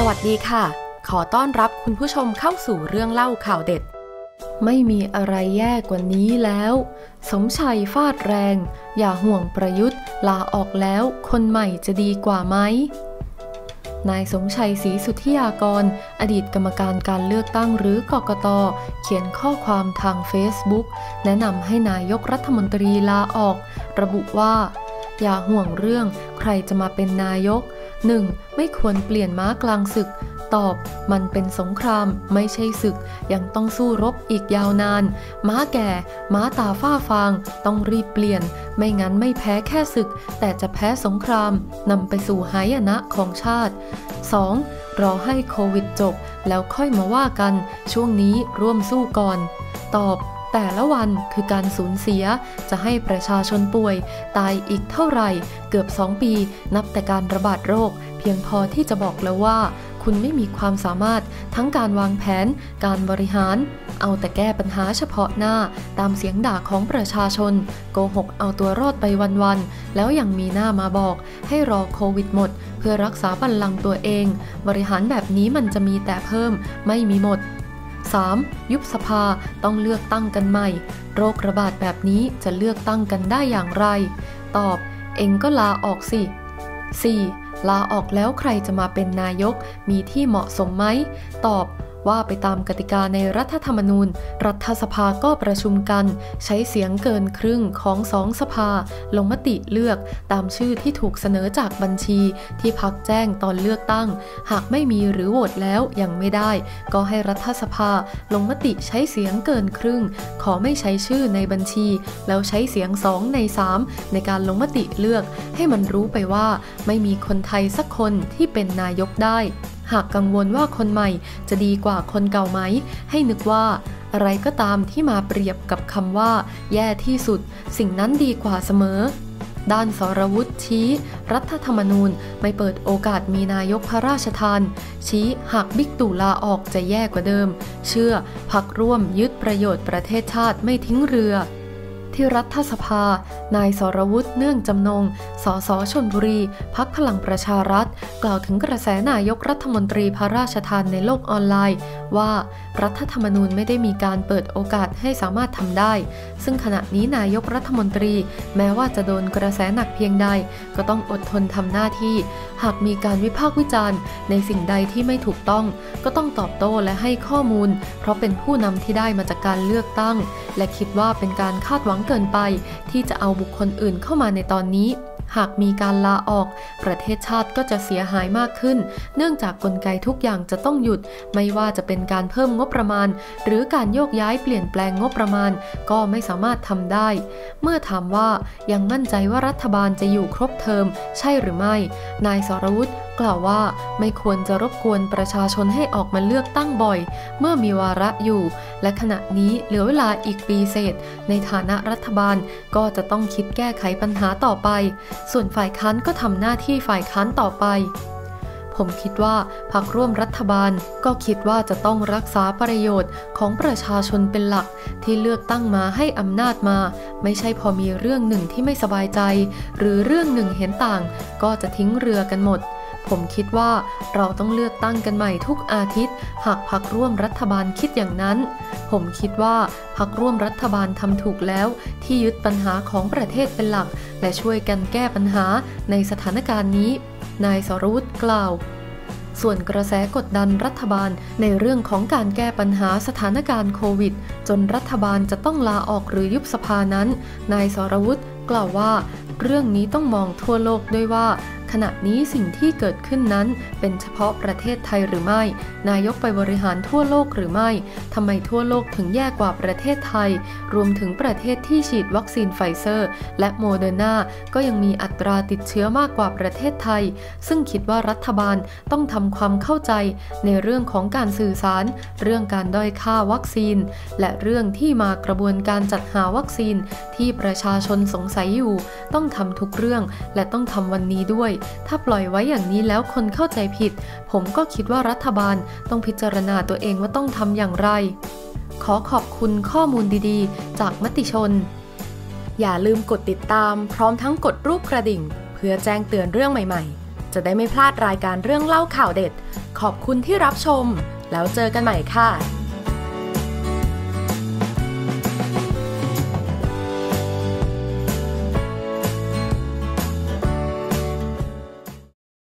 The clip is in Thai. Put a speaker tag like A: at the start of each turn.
A: สวัสดีค่ะ ขอต้อนรับคุณผู้ชมเข้าสู่เรื่องเล่าข่าวเด็ด ไม่มีอะไรแย่กว่านี้แล้ว สมชัยฟาดแรง อย่าห่วงประยุทธ์ ลาออกแล้ว คนใหม่จะดีกว่าไหมนายสมชัยศรีสุทธิยากร อดีตกรรมการการเลือกตั้งหรือกกต เขียนข้อความทาง Facebook แนะนำให้นายกรัฐมนตรีลาออก ระบุว่า อย่าห่วงเรื่องใครจะมาเป็นนายก 1. ไม่ควรเปลี่ยนม้ากลางศึก ตอบ มันเป็นสงคราม ไม่ใช่ศึก ยังต้องสู้รบอีกยาวนาน ม้าแก่ ม้าตาฝ้าฟาง ต้องรีบเปลี่ยน ไม่งั้นไม่แพ้แค่ศึก แต่จะแพ้สงครามนำไปสู่หายนะของชาติ 2. รอให้โควิดจบ แล้วค่อยมาว่ากัน ช่วงนี้ร่วมสู้ก่อน ตอบ แต่ละวันคือการสูญเสียจะให้ประชาชนป่วย ตายอีกเท่าไหร่เกือบ 2 ปี นับแต่การระบาดโรค เพียงพอที่จะบอกแล้วว่า คุณไม่มีความสามารถทั้งการวางแผน การบริหาร เอาแต่แก้ปัญหาเฉพาะหน้า ตามเสียงด่าของประชาชน โกหกเอาตัวรอดไปวันๆแล้วยังมีหน้ามาบอก ให้รอโควิดหมด เพื่อรักษาบัลลังก์ตัวเอง บริหารแบบนี้มันจะมีแต่เพิ่ม ไม่มีหมด 3. ยุบสภาต้องเลือกตั้งกันใหม่ โรคระบาดแบบนี้จะเลือกตั้งกันได้อย่างไร ตอบ เองก็ลาออกสิ 4. ลาออกแล้วใครจะมาเป็นนายก มีที่เหมาะสมไหม ตอบ ว่าไปตามกติกาในรัฐธรรมนูญ รัฐสภาก็ประชุมกัน ใช้เสียงเกินครึ่งของสองสภา ลงมติเลือกตามชื่อที่ถูกเสนอจากบัญชีที่พักแจ้งตอนเลือกตั้ง หากไม่มีหรือโหวตแล้วยังไม่ได้ ก็ให้รัฐสภาลงมติใช้เสียงเกินครึ่ง ขอไม่ใช้ชื่อในบัญชี แล้วใช้เสียงสองใน3ในการลงมติเลือก ให้มันรู้ไปว่าไม่มีคนไทยสักคนที่เป็นนายกได้ หากกังวลว่าคนใหม่จะดีกว่าคนเก่าไหม ให้นึกว่า อะไรก็ตามที่มาเปรียบกับคำว่า แย่ที่สุด สิ่งนั้นดีกว่าเสมอ ด้านสรวุฒิชี้ รัฐธรรมนูญไม่เปิดโอกาสมีนายกพระราชทาน ชี้หากบิ๊กตู่ลาออกจะแย่กว่าเดิม เชื่อพักร่วมยึดประโยชน์ประเทศชาติไม่ทิ้งเรือ ที่รัฐสภา นายสรวุฒิเนื่องจำนง สสชนบุรี พักพลังประชารัฐ กล่าวถึงกระแสนายกรัฐมนตรีพระราชทานในโลกออนไลน์ ว่ารัฐธรรมนูญไม่ได้มีการเปิดโอกาสให้สามารถทำได้ ซึ่งขณะนี้นายกรัฐมนตรี แม้ว่าจะโดนกระแสหนักเพียงใด ก็ต้องอดทนทำหน้าที่ หากมีการวิพากษ์วิจารณ์ ในสิ่งใดที่ไม่ถูกต้อง ก็ต้องตอบโต้และให้ข้อมูล เพราะเป็นผู้นำที่ได้มาจากการเลือกตั้ง และคิดว่าเป็นการคาดหวังเกินไป ที่จะเอาบุคคลอื่นเข้ามาในตอนนี้ หากมีการลาออก ประเทศชาติก็จะเสียหายมากขึ้น เนื่องจากกลไกทุกอย่างจะต้องหยุด ไม่ว่าจะเป็นการเพิ่มงบประมาณ หรือการโยกย้ายเปลี่ยนแปลงงบประมาณ ก็ไม่สามารถทำได้ เมื่อถามว่ายังมั่นใจว่ารัฐบาลจะอยู่ครบเทอม ใช่หรือไม่ นายสรวุฒิกล่าวว่าไม่ควรจะรบกวนประชาชนให้ออกมาเลือกตั้งบ่อย เมื่อมีวาระอยู่ และขณะนี้เหลือเวลาอีกปีเศษ ในฐานะรัฐบาลก็จะต้องคิดแก้ไขปัญหาต่อไปส่วนฝ่ายค้านก็ทำหน้าที่ฝ่ายค้านต่อไป ผมคิดว่าพรรคร่วมรัฐบาลก็คิดว่าจะต้องรักษาประโยชน์ของประชาชนเป็นหลักที่เลือกตั้งมาให้อำนาจมา ไม่ใช่พอมีเรื่องหนึ่งที่ไม่สบายใจ หรือเรื่องหนึ่งเห็นต่าง ก็จะทิ้งเรือกันหมด ผมคิดว่าเราต้องเลือกตั้งกันใหม่ทุกอาทิตย์ หากพักร่วมรัฐบาลคิดอย่างนั้น ผมคิดว่าพักร่วมรัฐบาลทำถูกแล้ว ที่ยึดปัญหาของประเทศเป็นหลัก และช่วยกันแก้ปัญหาในสถานการณ์นี้ นายสรุตกล่าวส่วนกระแสกดดันรัฐบาลในเรื่องของการแก้ปัญหาสถานการณ์โควิด จนรัฐบาลจะต้องลาออกหรือยุบสภานั้น นายสรวุฒิกล่าวว่า เรื่องนี้ต้องมองทั่วโลกด้วยว่า ขณะนี้สิ่งที่เกิดขึ้นนั้นเป็นเฉพาะประเทศไทยหรือไม่ นายกไปบริหารทั่วโลกหรือไม่ทำไมทั่วโลกถึงแย่กว่าประเทศไทย รวมถึงประเทศที่ฉีดวัคซีนไฟเซอร์ และโมเดอร์นาก็ยังมีอัตราติดเชื้อมากกว่าประเทศไทย ซึ่งคิดว่ารัฐบาลต้องทำความเข้าใจในเรื่องของการสื่อสาร เรื่องการด้อยค่าวัคซีน และเรื่องที่มากระบวนการจัดหาวัคซีน ที่ประชาชนสงสัยอยู่ ต้องทำทุกเรื่องและต้องทำวันนี้ด้วยถ้าปล่อยไว้อย่างนี้แล้วคนเข้าใจผิด ผมก็คิดว่ารัฐบาลต้องพิจารณาตัวเองว่าต้องทำอย่างไร ขอขอบคุณข้อมูลดีๆ จากมติชน อย่าลืมกดติดตาม พร้อมทั้งกดรูปกระดิ่ง เพื่อแจ้งเตือนเรื่องใหม่ๆ จะได้ไม่พลาดรายการเรื่องเล่าข่าวเด็ด ขอบคุณที่รับชม แล้วเจอกันใหม่ค่ะ